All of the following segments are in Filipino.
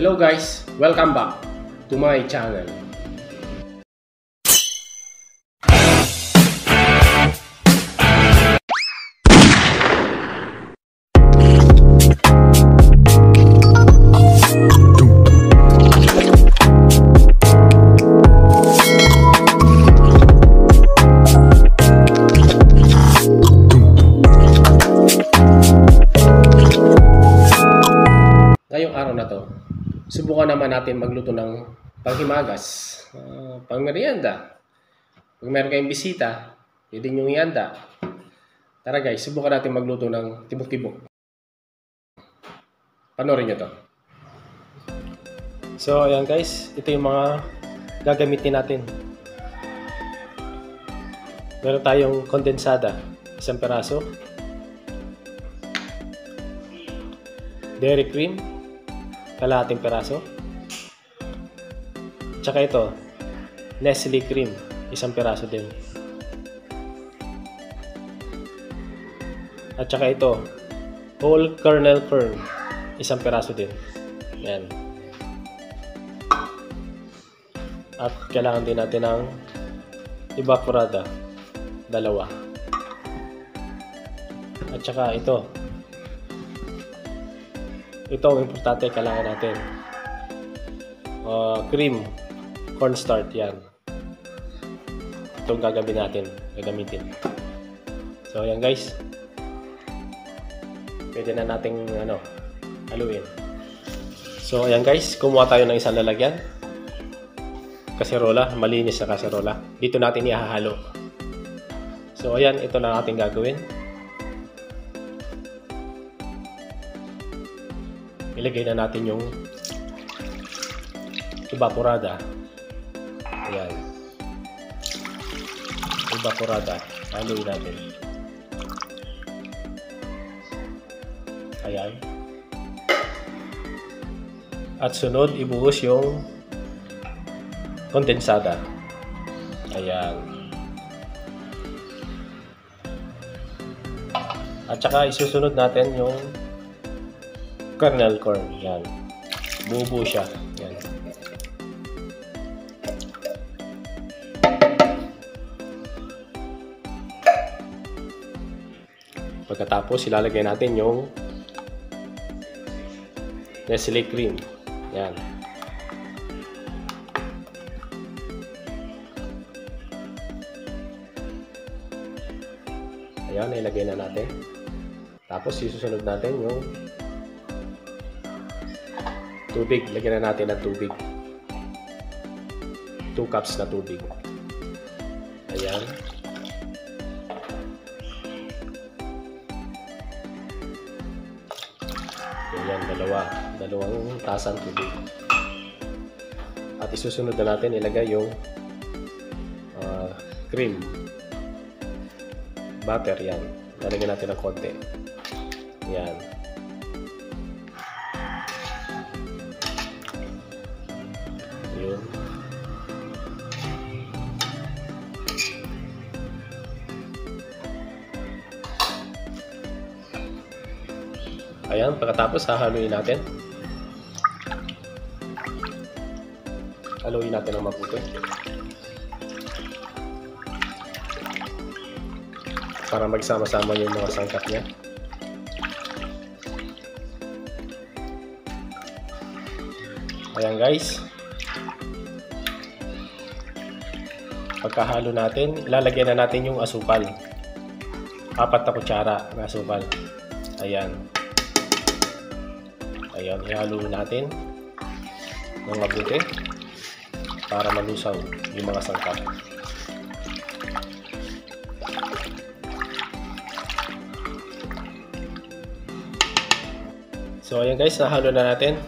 Hello guys, welcome back to my channel. Subukan naman natin magluto ng panghimagas, uh, pang merienda. Kung meron kayong bisita, pwede nyo ihanda. Tara guys, subukan natin magluto ng tibok-tibok. Panorin nyo to. So, ayan guys, ito yung mga gagamitin natin. Meron tayong kondensada, isang peraso. Dairy cream, kalahating peraso. Tsaka ito, Nestle cream, isang peraso din. At tsaka ito, whole kernel kern, isang peraso din. Yan. At kailangan din natin ng evaporada, dalawa. At tsaka ito, ito ang importante kailangan natin. Uh, cream, cornstarch yan. Itong gagawin natin, gagamitin. So, yan guys. Pwede na nating ano, haluin. So, ayan guys, kumuha tayo ng isang lalagyan. Kaserola, malinis na kaserola. Dito natin ihahalo. So, ayan, ito na natin gagawin. Ilagay na natin yung evaporada. Ayan. Evaporada. Haluin natin. Ayan. At sunod, ibuhos yung kondensada. Ayan. At saka isusunod natin yung kernel corn. Yan. Bubo siya. Yan. Pagkatapos, ilalagay natin yung Nestle cream. Yan. Ayan, ilagay na natin. Tapos, isusunod natin yung tubig. Lagyan na natin ng tubig. 2 cups na tubig. Ayan. Ayan, dalawa. Dalawang tasang tubig. At isusunod na natin ilagay yung uh, cream. Butter, yan. Lalagyan natin ng konti. Yan. Ayan, pagkatapos hahaluin natin. Haluin natin ng mabuti. Para magsama-sama yung mga sangkap niya. Ayan guys. Pagkahalo natin, ilalagyan na natin yung asukal. Apat na kutsara ng asukal. Ayan. Ayan, ihalo natin ng mabuti para malusaw yung mga sangkap. So ayan guys, nahalo na natin.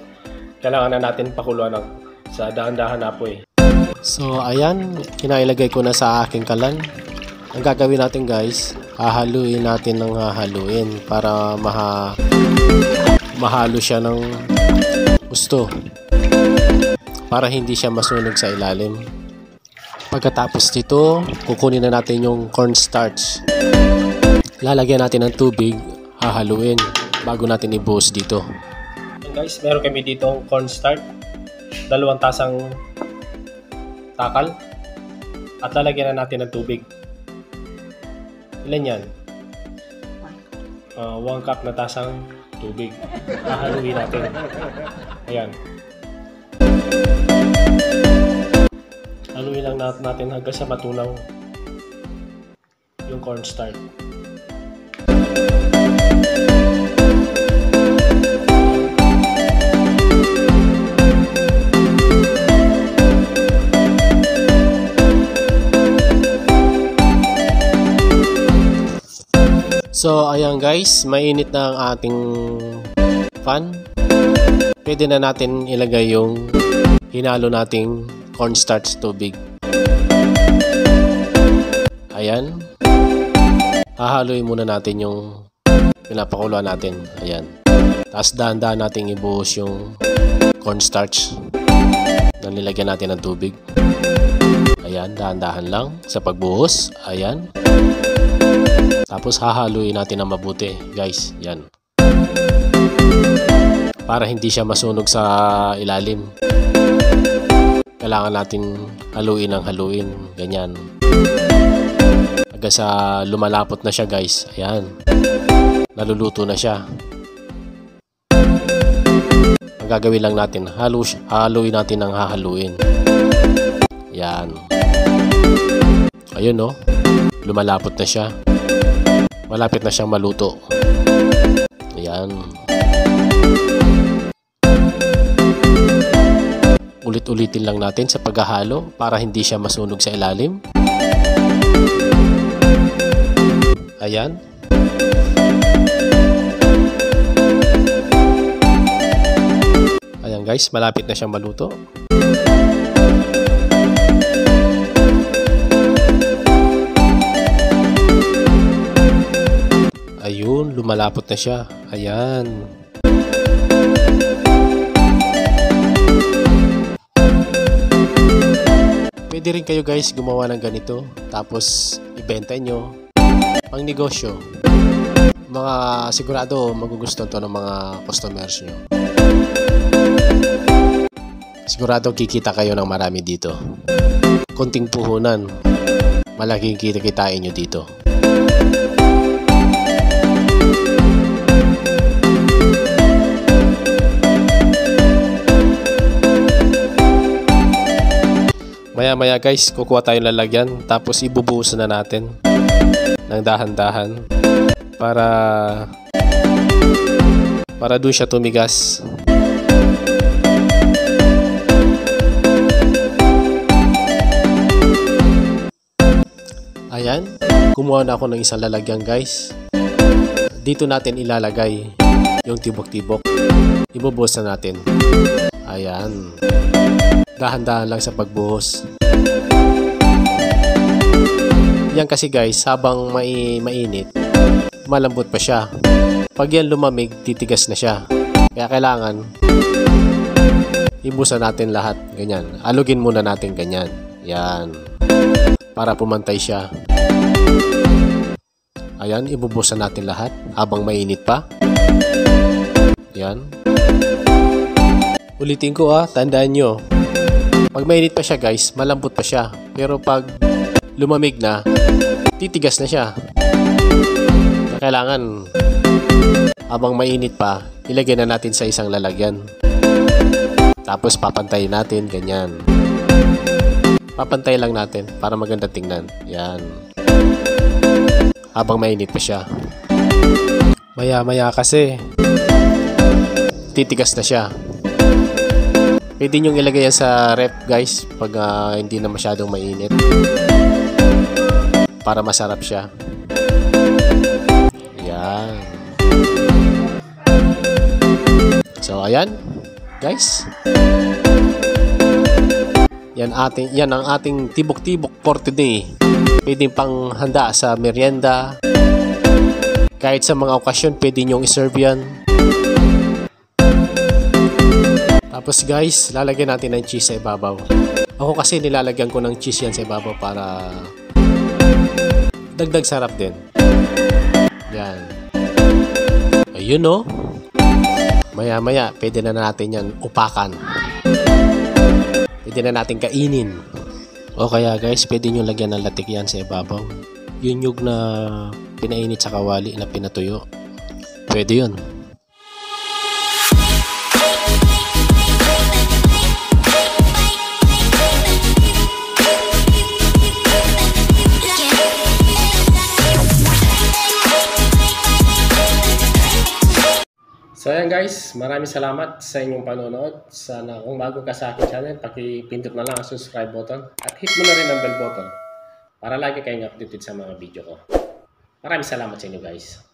Kailangan na natin pakuluan ng sa dahan-dahan na po eh. So ayan, kinailagay ko na sa aking kalan. Ang gagawin natin guys, hahaluin natin ng hahaluin para maha mahalo siya ng gusto para hindi siya masunog sa ilalim. Pagkatapos nito, kukunin na natin yung cornstarch. Lalagyan natin ng tubig, hahaluin bago natin ibuhos dito. guys, meron kami dito cornstarch. Dalawang tasang takal. At lalagyan na natin ng tubig. Ilan yan? Uh, one cup na tasang tubig. Hahaluin natin. Ayan. Haluin lang natin hanggang sa matunaw yung cornstarch. So, ayan guys, mainit na ang ating fan. Pwede na natin ilagay yung hinalo nating cornstarch tubig. Ayan. Hahaluin muna natin yung pinapakuluan natin. Ayan. Tapos dahan-dahan natin ibuhos yung cornstarch na nilagyan natin ng tubig. Ayan, dahan-dahan lang sa pagbuhos. Ayan. Tapos hahaluin natin ng mabuti, guys. Yan. Para hindi siya masunog sa ilalim. Kailangan natin haluin ng haluin. Ganyan. Hanggang sa lumalapot na siya, guys. Ayan. Naluluto na siya. Gagawin lang natin, halu haluin natin ng hahaluin. Yan. Ayun, no? Lumalapot na siya malapit na siyang maluto. Ayan. Ulit-ulitin lang natin sa paghahalo para hindi siya masunog sa ilalim. Ayan. Ayan guys, malapit na siyang maluto. Ayun, lumalapot na siya. Ayan. Pwede rin kayo guys gumawa ng ganito. Tapos ibenta nyo. Pang negosyo. Mga sigurado magugustuhan to ng mga customers nyo. Sigurado kikita kayo ng marami dito. Konting puhunan. Malaking kita-kitain nyo dito. Maya maya guys, kukuha tayong lalagyan tapos ibubuhos na natin ng dahan-dahan para para doon siya tumigas. Ayan, kumuha na ako ng isang lalagyan guys. Dito natin ilalagay yung tibok-tibok. Ibubuhos na natin. Ayan dahan-dahan lang sa pagbuhos. Yan kasi guys, habang mai mainit, malambot pa siya. Pag yan lumamig, titigas na siya. Kaya kailangan, ibusan natin lahat. Ganyan. Alugin muna natin ganyan. Yan. Para pumantay siya. Ayan, ibubusan natin lahat habang mainit pa. Yan. Ulitin ko ah, tandaan nyo, pag mainit pa siya guys, malambot pa siya. Pero pag lumamig na, titigas na siya. kailangan, habang mainit pa, ilagay na natin sa isang lalagyan. Tapos papantayin natin, ganyan. Papantay lang natin para maganda tingnan. Yan. Habang mainit pa siya. Maya-maya kasi, titigas na siya. Pwede nyo ilagay yan sa rep guys pag uh, hindi na masyadong mainit. Para masarap siya. Yan. So ayan guys. Yan ating yan ang ating tibok-tibok for today. Pwede pang handa sa merienda. Kahit sa mga okasyon, pwede nyong iserve yan. Tapos guys, lalagyan natin ng cheese sa ibabaw. Ako kasi nilalagyan ko ng cheese yan sa ibabaw para dagdag sarap din. Yan. Ayun no. Maya maya, pwede na natin yan upakan. Pwede na natin kainin. O kaya guys, pwede nyo lagyan ng latik yan sa ibabaw. Yung nyug na pinainit sa kawali na pinatuyo. Pwede yun. Guys, maraming salamat sa inyong panonood. Sana kung bago ka sa akin channel, pakipindot na lang ang subscribe button at hit mo na rin ang bell button para lagi kayong updated sa mga video ko. Maraming salamat sa inyo guys.